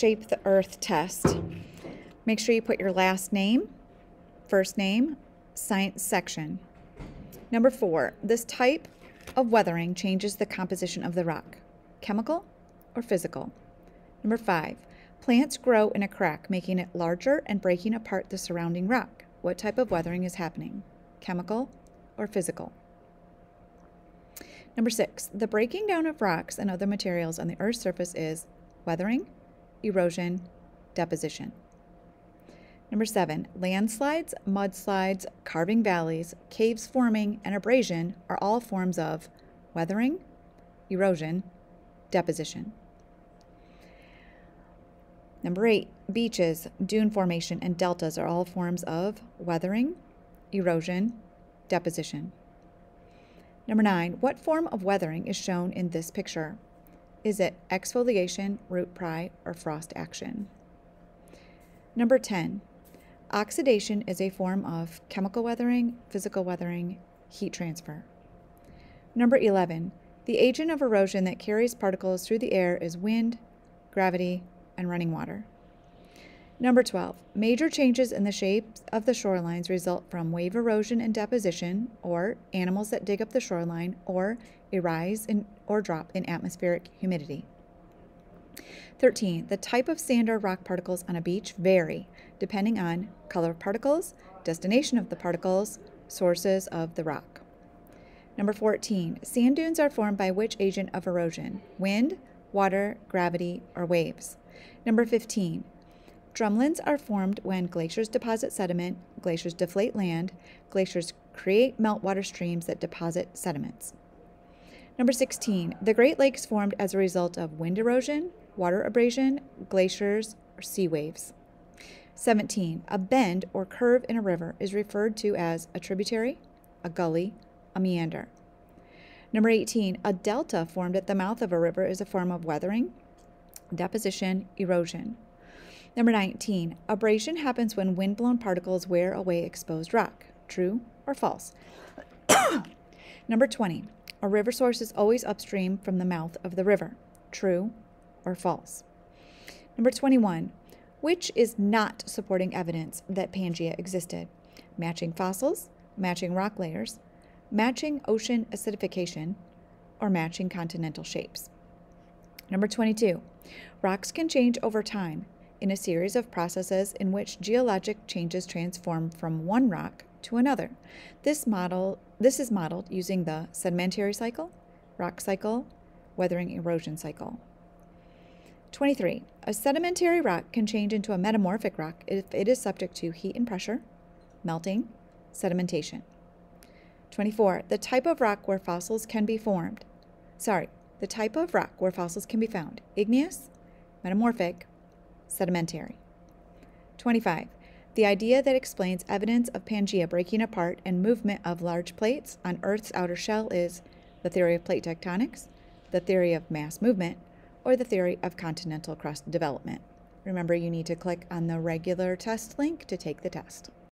Shape the Earth test. Make sure you put your last name, first name, science section. Number four, this type of weathering changes the composition of the rock, chemical or physical. Number five, plants grow in a crack, making it larger and breaking apart the surrounding rock. What type of weathering is happening, chemical or physical? Number six, the breaking down of rocks and other materials on the Earth's surface is weathering, erosion, deposition. Number seven, landslides, mudslides, carving valleys, caves forming, and abrasion are all forms of weathering, erosion, deposition. Number eight, beaches, dune formation, and deltas are all forms of weathering, erosion, deposition. Number nine, what form of weathering is shown in this picture? Is it exfoliation, root pry, or frost action? Number 10, oxidation is a form of chemical weathering, physical weathering, heat transfer. Number 11, the agent of erosion that carries particles through the air is wind, gravity, and running water. Number 12, major changes in the shapes of the shorelines result from wave erosion and deposition, or animals that dig up the shoreline, or a rise in, or drop in atmospheric humidity. 13. The type of sand or rock particles on a beach vary depending on color of particles, destination of the particles, sources of the rock. Number 14. Sand dunes are formed by which agent of erosion? Wind, water, gravity, or waves. Number 15. Drumlins are formed when glaciers deposit sediment, glaciers deflate land, glaciers create meltwater streams that deposit sediments. Number 16, the Great Lakes formed as a result of wind erosion, water abrasion, glaciers, or sea waves. 17, a bend or curve in a river is referred to as a tributary, a gully, a meander. Number 18, a delta formed at the mouth of a river is a form of weathering, deposition, erosion. Number 19, abrasion happens when wind-blown particles wear away exposed rock. True or false? Number 20, a river source is always upstream from the mouth of the river. True or false? Number 21, which is not supporting evidence that Pangea existed? Matching fossils, matching rock layers, matching ocean acidification, or matching continental shapes. Number 22, rocks can change over time in a series of processes in which geologic changes transform from one rock to another. This model this is modeled using the sedimentary cycle, rock cycle, weathering erosion cycle. 23. A sedimentary rock can change into a metamorphic rock if it is subject to heat and pressure, melting, sedimentation. 24. The type of rock where fossils can be formed. Sorry, the type of rock where fossils can be found. Igneous, metamorphic, sedimentary. 25. The idea that explains evidence of Pangea breaking apart and movement of large plates on Earth's outer shell is the theory of plate tectonics, the theory of mass movement, or the theory of continental crust development. Remember, you need to click on the regular test link to take the test.